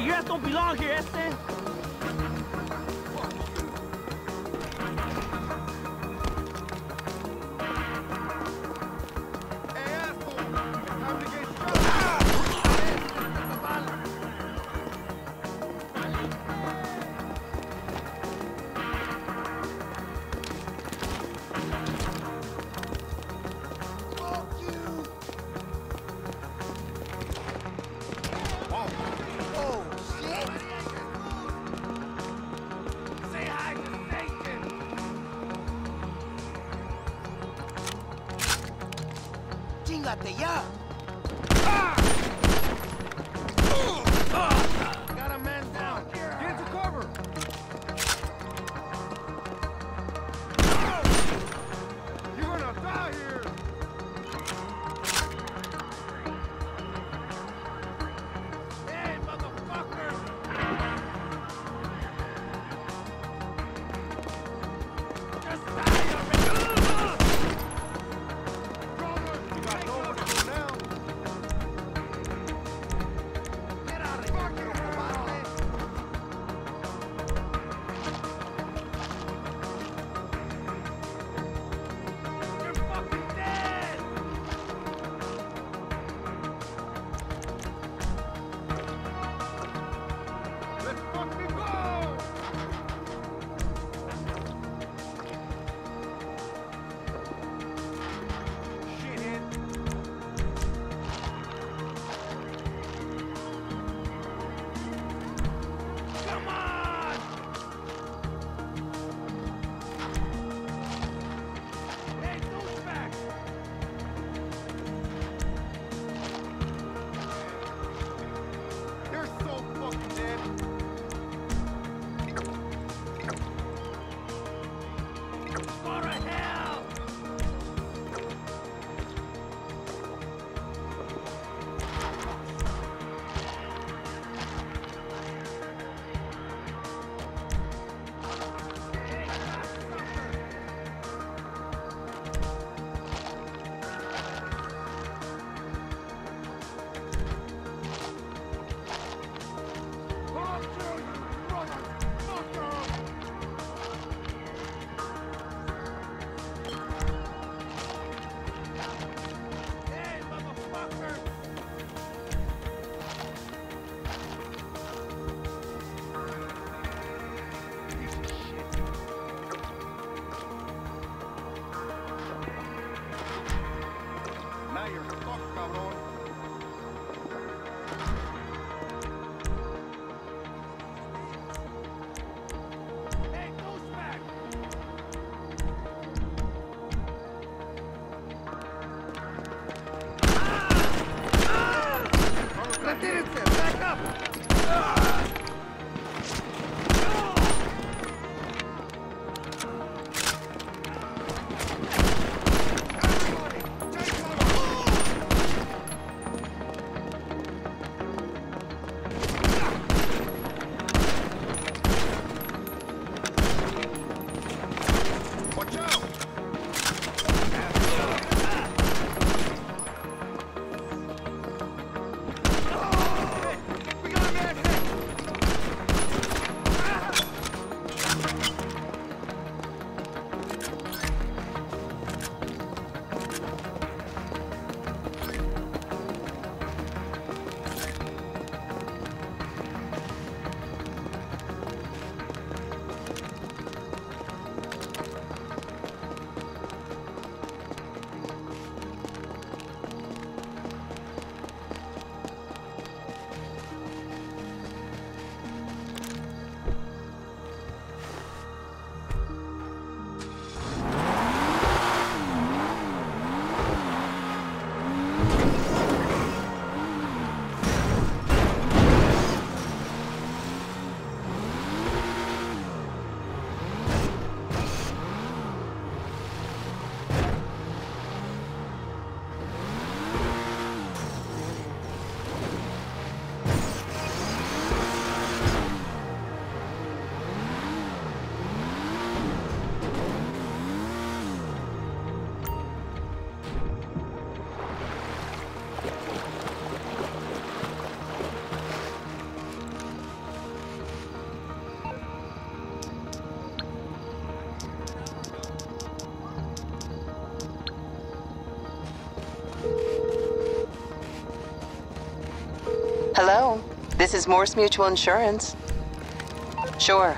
Your ass don't belong here, Este. ¡Chingate ya! Is Morse Mutual Insurance. Sure,